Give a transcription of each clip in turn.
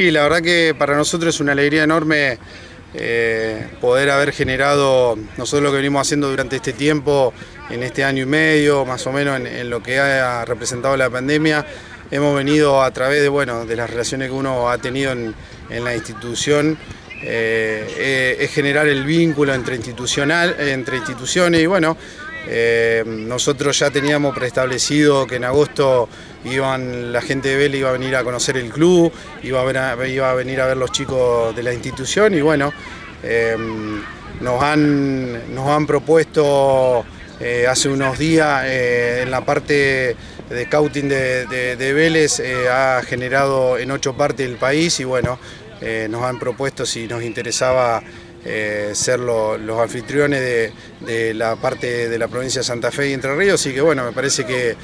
Y la verdad que para nosotros es una alegría enorme eh, poder haber generado nosotros lo que venimos haciendo durante este tiempo, en este año y medio, más o menos en, lo que ha representado la pandemia. Hemos venido a través de, bueno, de las relaciones que uno ha tenido en, la institución, eh, eh, es generar el vínculo entre, institucional, entre instituciones y bueno, nosotros ya teníamos preestablecido que en agosto iban, la gente de Vélez iba a venir a conocer el club, iba a, iba a venir a ver los chicos de la institución y bueno, em, nos, han, nos han propuesto eh, hace unos días eh, en la parte de scouting de, Vélez, eh, ha generado en ocho partes del país y bueno, nos han propuesto si nos interesaba ser los anfitriones de, de, la parte de la provincia de Santa Fe y Entre Ríos, y que bueno, me parece que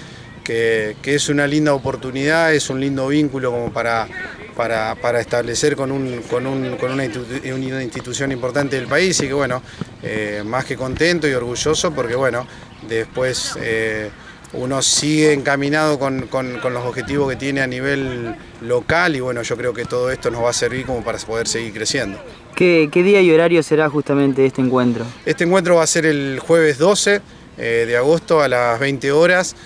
que, es una linda oportunidad, es un lindo vínculo como para, para, establecer con, un, con, una, institución importante del país y que bueno, eh, más que contento y orgulloso porque bueno, después eh, uno sigue encaminado con, los objetivos que tiene a nivel local y bueno, yo creo que todo esto nos va a servir como para poder seguir creciendo. ¿Qué, día y horario será justamente este encuentro? Este encuentro va a ser el jueves 12 eh, de agosto a las 20 horas.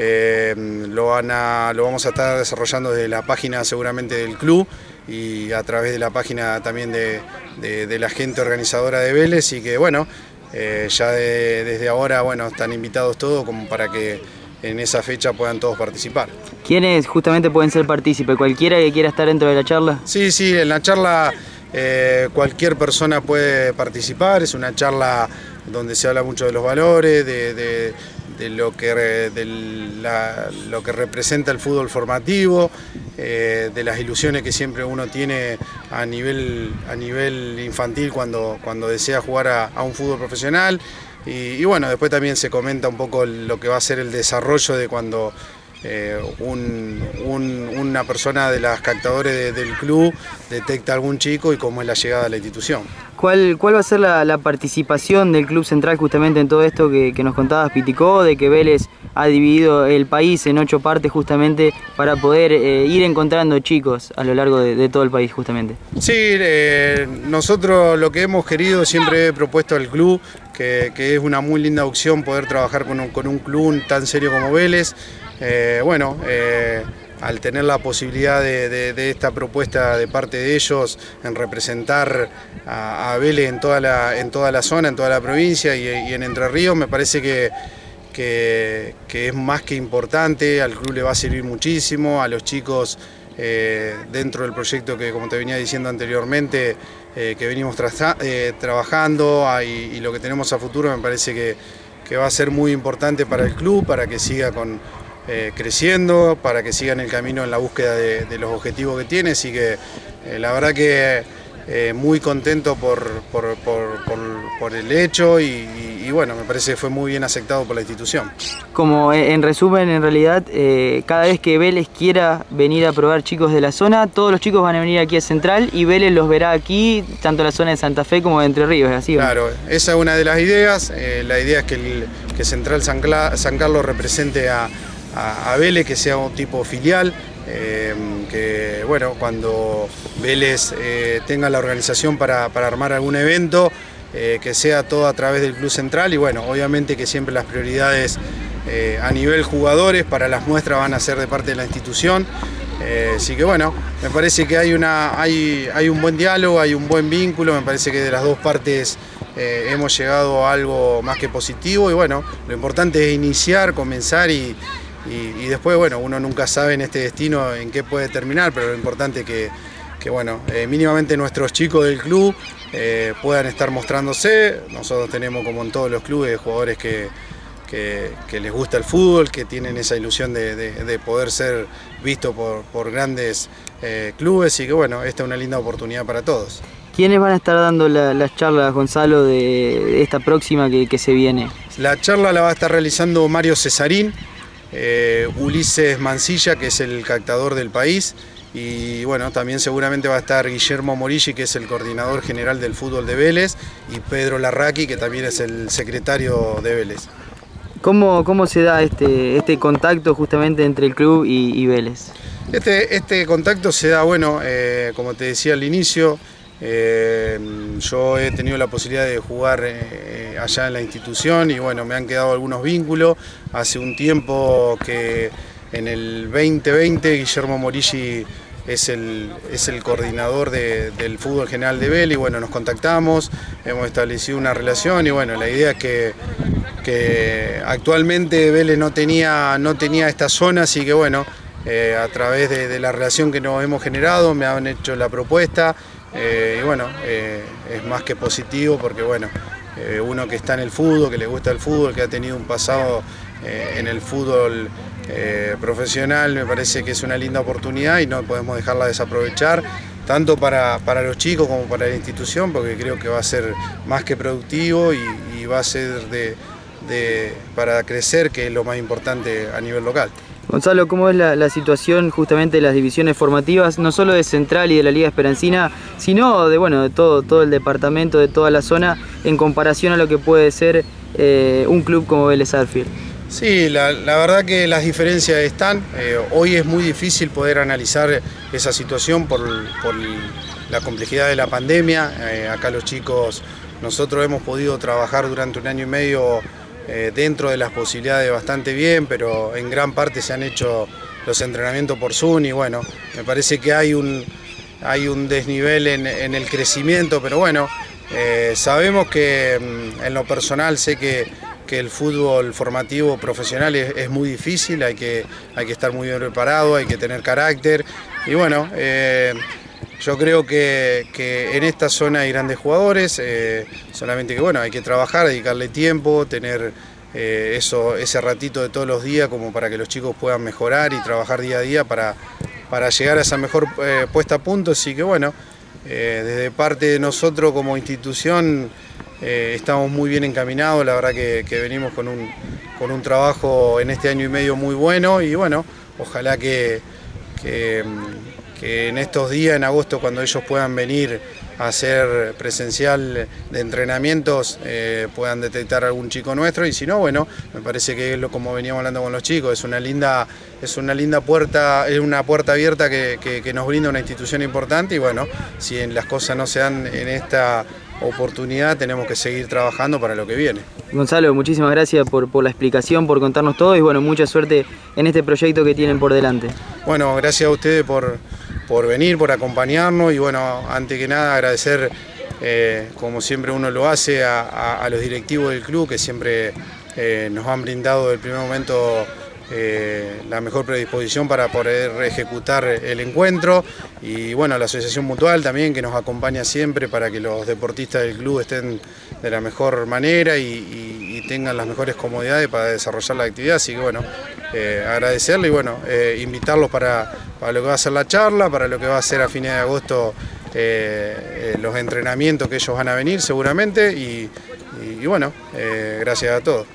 Eh, lo, vamos a estar desarrollando desde la página seguramente del club y a través de la página también de, la gente organizadora de Vélez y que bueno, eh, ya desde ahora bueno, están invitados todos como para que en esa fecha puedan todos participar. ¿Quiénes justamente pueden ser partícipes? ¿Cualquiera que quiera estar dentro de la charla? Sí, sí, en la charla eh, cualquier persona puede participar, es una charla donde se habla mucho de los valores, de, lo, que, lo que representa el fútbol formativo, eh, de las ilusiones que siempre uno tiene a nivel, a nivel infantil cuando, cuando desea jugar a, un fútbol profesional. Y, bueno, después también se comenta un poco lo que va a ser el desarrollo de cuando eh, una persona de las captadores del club detecta a algún chico y cómo es la llegada a la institución. ¿Cuál, cuál va a ser la, participación del Club Central justamente en todo esto que, nos contabas, Piticó, de que Vélez ha dividido el país en ocho partes justamente para poder eh, ir encontrando chicos a lo largo de, todo el país justamente? Sí, eh, nosotros lo que hemos querido, siempre he propuesto al club, que, es una muy linda opción poder trabajar con un, con un club tan serio como Vélez. Eh, bueno, al tener la posibilidad de, esta propuesta de parte de ellos en representar a, Vélez en toda, la, en toda la zona, en toda la provincia y, en Entre Ríos, me parece que, que, es más que importante, al club le va a servir muchísimo, a los chicos eh, dentro del proyecto que, como te venía diciendo anteriormente, eh, que venimos eh, trabajando y, y, lo que tenemos a futuro, me parece que, que va a ser muy importante para el club, para que siga con eh, creciendo, para que sigan el camino en la búsqueda de, los objetivos que tiene, así que eh, la verdad que eh, muy contento por, por, el hecho y, bueno, me parece que fue muy bien aceptado por la institución. Como en resumen, en realidad, cada vez que Vélez quiera venir a probar chicos de la zona, todos los chicos van a venir aquí a Central y Vélez los verá aquí, tanto en la zona de Santa Fe como de Entre Ríos, ¿así? Claro, esa es una de las ideas, la idea es que, el, que Central San Carlos represente a a, Vélez, que sea un tipo filial, eh, que bueno, cuando Vélez eh, tenga la organización para, armar algún evento, eh, que sea todo a través del Club Central. Y bueno, obviamente que siempre las prioridades a nivel jugadores para las muestras van a ser de parte de la institución. así que bueno, me parece que hay, una, hay, hay un buen diálogo, hay un buen vínculo, me parece que de las dos partes hemos llegado a algo más que positivo. Y bueno, lo importante es iniciar, comenzar y, y, después, bueno, uno nunca sabe en este destino en qué puede terminar, pero lo importante es que, bueno, eh, mínimamente nuestros chicos del club eh, puedan estar mostrándose. Nosotros tenemos, como en todos los clubes, jugadores que, les gusta el fútbol, que tienen esa ilusión de, poder ser vistos por, grandes eh, clubes y que, bueno, esta es una linda oportunidad para todos. ¿Quiénes van a estar dando las charlas, Gonzalo, de esta próxima que, que se viene? La charla la va a estar realizando Mario Cesarín, eh, Ulises Mancilla, que es el captador del país, y bueno, también seguramente va a estar Guillermo Morilli, que es el coordinador general del fútbol de Vélez, y Pedro Larraqui, que también es el secretario de Vélez. ¿Cómo, cómo se da este, este contacto justamente entre el club y, Vélez? Este, este contacto se da, bueno, eh, como te decía al inicio, eh, yo he tenido la posibilidad de jugar eh, allá en la institución y bueno, me han quedado algunos vínculos. Hace un tiempo que en el 2020 Guillermo Morilli es el, es el coordinador del fútbol general de Vélez y bueno, nos contactamos, hemos establecido una relación y bueno, la idea es que, que actualmente Vélez no tenía, no tenía esta zona, así que bueno, eh, a través de, la relación que nos hemos generado me han hecho la propuesta eh, y bueno, eh, es más que positivo porque bueno, uno que está en el fútbol, que le gusta el fútbol, que ha tenido un pasado en el fútbol profesional, me parece que es una linda oportunidad y no podemos dejarla desaprovechar tanto para, los chicos como para la institución, porque creo que va a ser más que productivo y, va a ser para crecer, que es lo más importante a nivel local. Gonzalo, ¿cómo es la, situación justamente de las divisiones formativas, no solo de Central y de la Liga Esperancina, sino de, bueno, de todo, todo el departamento, de toda la zona, en comparación a lo que puede ser eh, un club como Vélez Arfield? Sí, la, verdad que las diferencias están. Eh, hoy es muy difícil poder analizar esa situación por, la complejidad de la pandemia. Eh, acá los chicos, nosotros hemos podido trabajar durante un año y medio eh, dentro de las posibilidades bastante bien, pero en gran parte se han hecho los entrenamientos por Zoom y bueno, me parece que hay un, hay un desnivel en, el crecimiento, pero bueno, eh, sabemos que mm, en lo personal sé que, el fútbol formativo profesional es, muy difícil, hay que, hay que estar muy bien preparado, hay que tener carácter y bueno, eh, yo creo que, en esta zona hay grandes jugadores, eh, solamente que bueno, hay que trabajar, dedicarle tiempo, tener eh, eso, ese ratito de todos los días como para que los chicos puedan mejorar y trabajar día a día para, para llegar a esa mejor eh, puesta a punto. Así que bueno, desde parte de nosotros como institución estamos muy bien encaminados, la verdad que, venimos con un, con un trabajo en este año y medio muy bueno y bueno, ojalá que que en estos días, en agosto, cuando ellos puedan venir a hacer presencial de entrenamientos, eh, puedan detectar algún chico nuestro y si no, bueno, me parece que es lo como veníamos hablando con los chicos, es una linda, es una linda puerta, es una puerta abierta que, nos brinda una institución importante y bueno, si las cosas no se dan en esta oportunidad tenemos que seguir trabajando para lo que viene. Gonzalo, muchísimas gracias por, por, la explicación, por contarnos todo y bueno, mucha suerte en este proyecto que tienen por delante. Bueno, gracias a ustedes por, por venir, por acompañarnos y bueno, antes que nada agradecer, eh, como siempre uno lo hace, a, los directivos del club que siempre eh, nos han brindado desde el primer momento eh, la mejor predisposición para poder ejecutar el encuentro. Y bueno, a la Asociación Mutual también que nos acompaña siempre para que los deportistas del club estén de la mejor manera y, tengan las mejores comodidades para desarrollar la actividad, así que bueno, eh, agradecerle y bueno, eh, invitarlos para, lo que va a ser la charla, para lo que va a ser a fines de agosto los entrenamientos que ellos van a venir seguramente y bueno, gracias a todos.